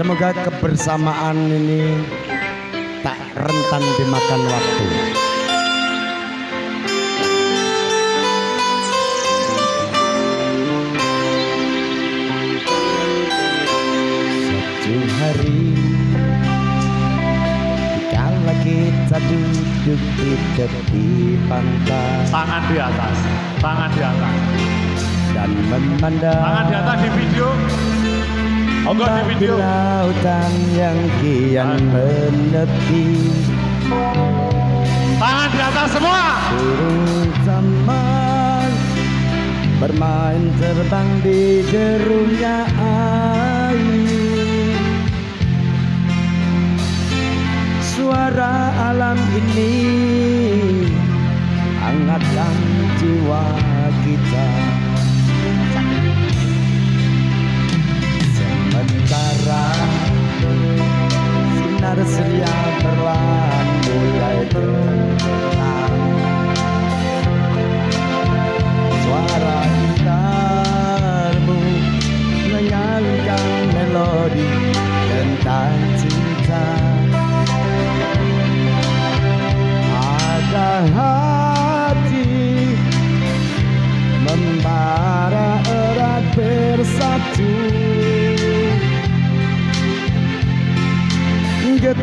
Semoga kebersamaan ini tak rentan dimakan waktu. Satu hari Kala kita duduk di tepi pantai Tangan di atas, tangan di atas. Dan memandang Tangan di atas di video. Ombak di video. lautan yang kian menepi. Tangan di atas semua. Burung taman Bermain terbang di derungnya air. Suara alam ini Hangatkan jiwa kita Surya perlahan mulai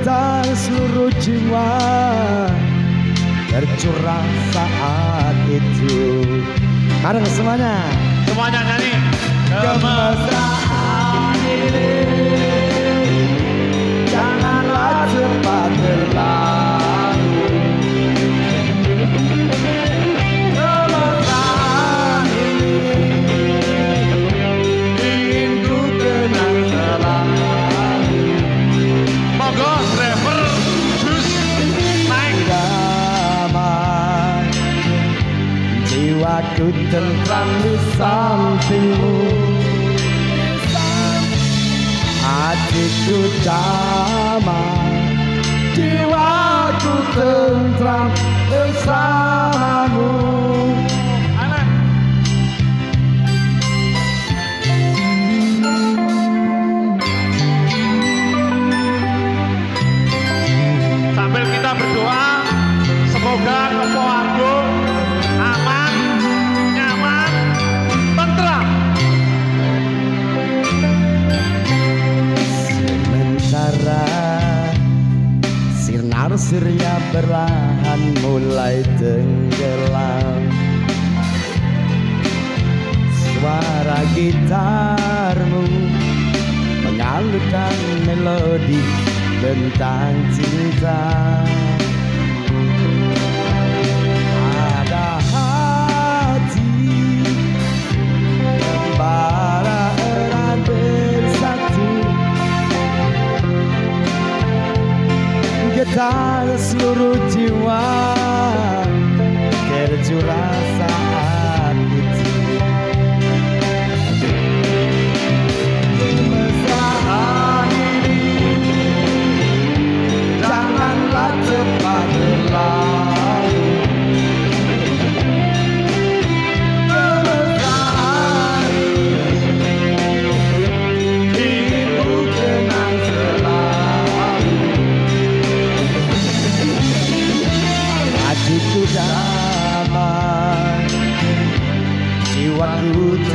Getar seluruh jiwa tercurah saat itu. Bareng semuanya. Semuanya nyanyi. Kemesraan ini Jiwaku tentram di sampingmu Hatiku damai Jiwaku tentram bersamamu. Sambil kita berdoa, semoga Kepo Agung perlahan mulai tenggelam. Suara gitarmu Mengalurkan melodi tentang cinta seluruh jiwa. Tercurah saat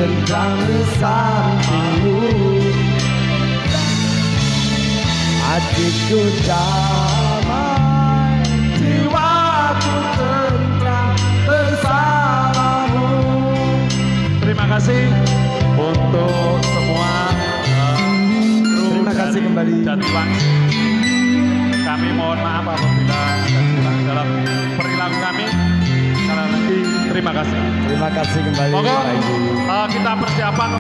Di sampingmu Hatiku damai Jiwaku tentram bersamamu Terima kasih untuk semua kru Terima kasih kembali. Jatiwangi. Kami mohon maaf apabila ada kurang dalam perilaku kami. Sekali lagi terima kasih. Terima kasih kembali Monggo eh, kita persiapan